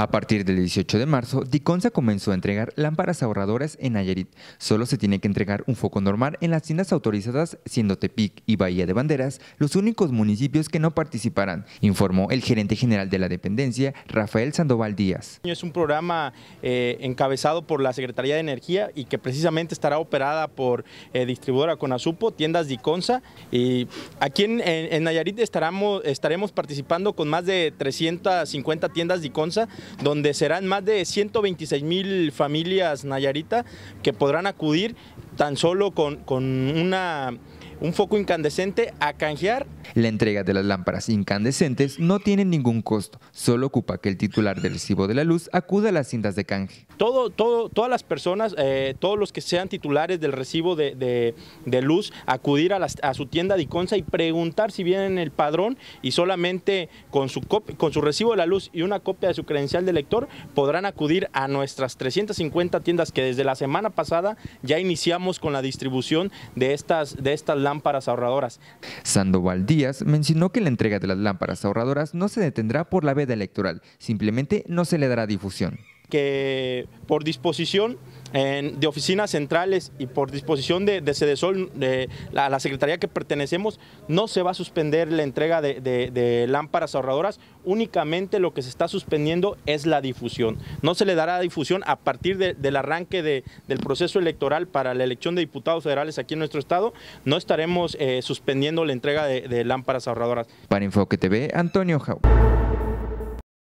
A partir del 18 de marzo, Diconsa comenzó a entregar lámparas ahorradoras en Nayarit. Solo se tiene que entregar un foco normal en las tiendas autorizadas, siendo Tepic y Bahía de Banderas los únicos municipios que no participarán, informó el gerente general de la dependencia, Rafael Sandoval Díaz. Es un programa eh, encabezado por la Secretaría de Energía y que precisamente estará operada por eh, distribuidora Conasupo, tiendas Diconsa. Y aquí en, Nayarit estaremos, estaremos participando con más de 350 tiendas Diconsa donde serán más de 126 mil familias Nayarita que podrán acudir tan solo con, con una un foco incandescente a canjear. La entrega de las lámparas incandescentes no tiene ningún costo, solo ocupa que el titular del recibo de la luz acuda a las cintas de canje. Todo, todo, todas las personas, eh, todos los que sean titulares del recibo de, luz, acudir a, su tienda de Iconza y preguntar si vienen el padrón y solamente con su, con su recibo de la luz y una copia de su credencial de lector podrán acudir a nuestras 350 tiendas que desde la semana pasada ya iniciamos con la distribución de estas, de estas lámparas lámparas ahorradoras. Sandoval Díaz mencionó que la entrega de las lámparas ahorradoras no se detendrá por la veda electoral, simplemente no se le dará difusión que por disposición de oficinas centrales y por disposición de, de Cedesol, de la, Secretaría que pertenecemos, no se va a suspender la entrega de, lámparas ahorradoras, únicamente lo que se está suspendiendo es la difusión. No se le dará difusión a partir del arranque del proceso electoral para la elección de diputados federales aquí en nuestro estado, no estaremos eh, suspendiendo la entrega de, lámparas ahorradoras. Para Enfoque TV, Antonio Jau.